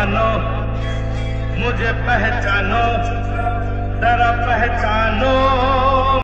जानो मुझे पहचानो।